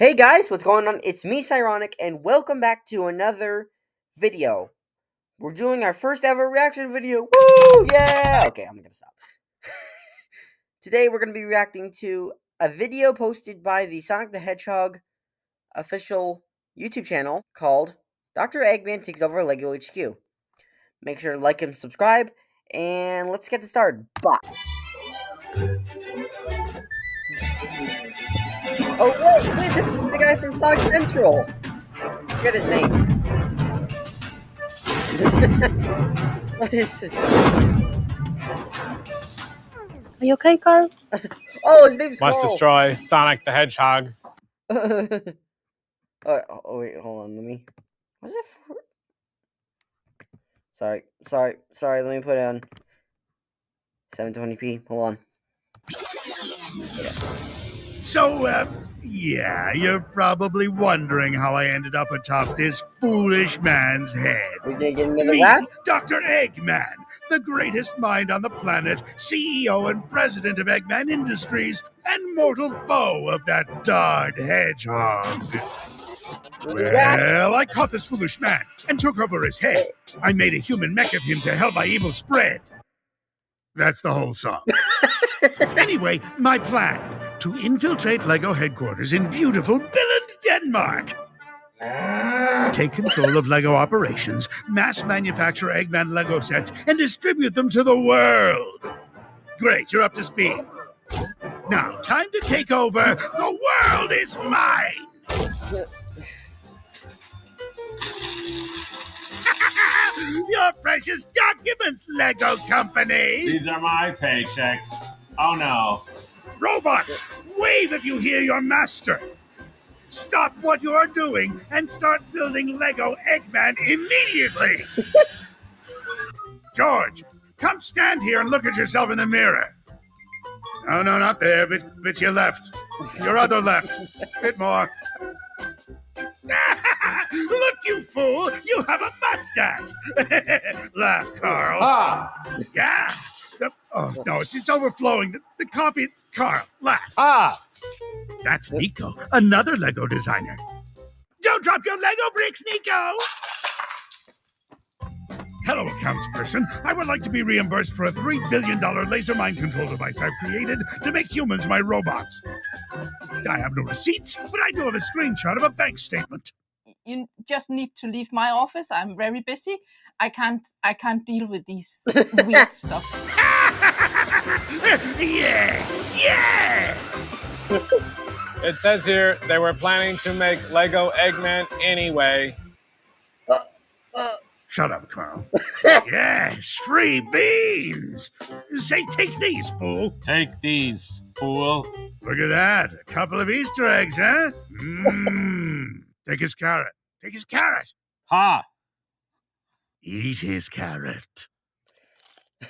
Hey guys, what's going on? It's me, Syronic, and welcome back to another video. We're doing our first ever reaction video. Woo! Yeah! Okay, I'm gonna stop. Today we're gonna be reacting to a video posted by the Sonic the Hedgehog official YouTube channel called Dr. Eggman Takes Over Lego HQ. Make sure to like and subscribe, and let's get started. Bye. Oh wait, wait, this is the guy from Sonic Central. Forget his name. what is it? Are you okay, Carl? Oh, his name's Must Carl. destroy Sonic the Hedgehog. oh, oh, wait, hold on. Let me. What's it for? Sorry, sorry, sorry. Let me put it on 720p. Hold on. So, uh, yeah, you're probably wondering how I ended up atop this foolish man's head. We didn't get into the Me, rap. Dr. Eggman, the greatest mind on the planet, CEO and president of Eggman Industries, and mortal foe of that darned hedgehog. Well, I caught this foolish man and took over his head. I made a human mech of him to help my evil spread. That's the whole song. anyway, my plan to infiltrate Lego headquarters in beautiful Billund, Denmark. Take control of Lego operations, mass manufacture Eggman Lego sets, and distribute them to the world. Great, you're up to speed. Now, time to take over. The world is mine. Your precious documents, Lego Company. These are my paychecks. Oh no. Robots, wave if you hear your master. Stop what you are doing and start building Lego Eggman immediately. George, come stand here and look at yourself in the mirror. No, no, not there. but, bit your left. Your other left. Bit more. look, you fool! You have a mustache. Laugh, Carl. Ah! Yeah. The- oh no, it's it's overflowing. The, the coffee, Carl, laugh. Ah! That's Nico, another Lego designer. Don't drop your Lego bricks, Nico. Hello, accounts person. I would like to be reimbursed for a $3 billion laser mind control device I've created to make humans my robots. I have no receipts, but I do have a screenshot of a bank statement. you just need to leave my office i'm very busy i can't i can't deal with these weird stuff yes, yes! It says here they were planning to make Lego Eggman anyway. Shut up, Carl. yes, free beans. Say, take these, fool. Take these, fool. Look at that. A couple of Easter eggs, huh? Mmm. Take his carrot. Take his carrot. Ha! Eat his carrot.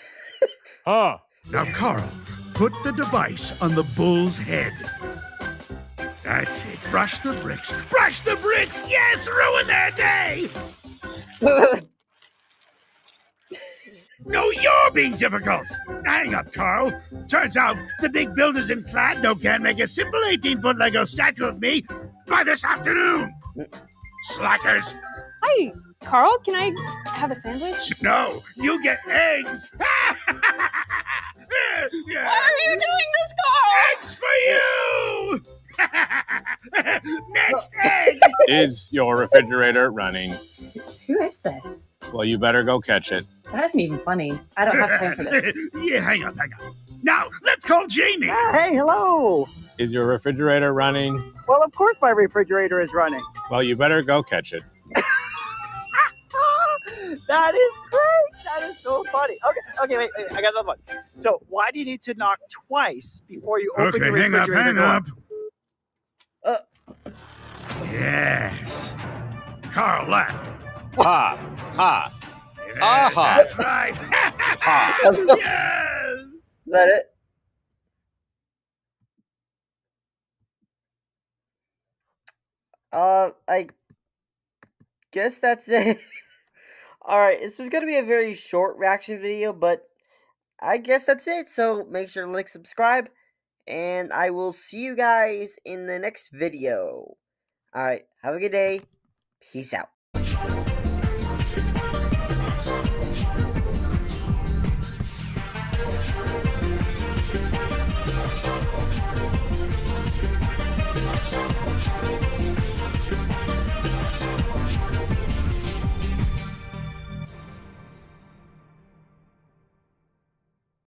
Huh! Now, Carl, put the device on the bull's head. That's it. Brush the bricks. Brush the bricks! Yes, ruin their day! No, you're being difficult. Hang up, Carl. Turns out the big builders in Kladno can't make a simple 18 foot Lego statue of me by this afternoon. Slackers. Hi, Carl. Can I have a sandwich? No, you get eggs. Yeah. Why are you doing this, Carl? Eggs for you! Next egg! Is your refrigerator running? Who is this? Well, you better go catch it. That isn't even funny. I don't have time for this. yeah, hang on, hang on. Now, let's call Jamie. Ah, hey, hello. Is your refrigerator running? Well, of course my refrigerator is running. Well, you better go catch it. That is great. That is so funny. Okay, okay, wait, wait. I got another one. So, why do you need to knock twice before you open the room? Okay, your hang up, refrigerator hang door? up. Uh. Yes. Carl, laugh. Ha! Ha! Yes, Aha. That's right. Ha! Is that it? Uh, I guess that's it. Alright, this was gonna be a very short reaction video, but I guess that's it. So make sure to like, subscribe, And I will see you guys in the next video. Alright, have a good day. Peace out.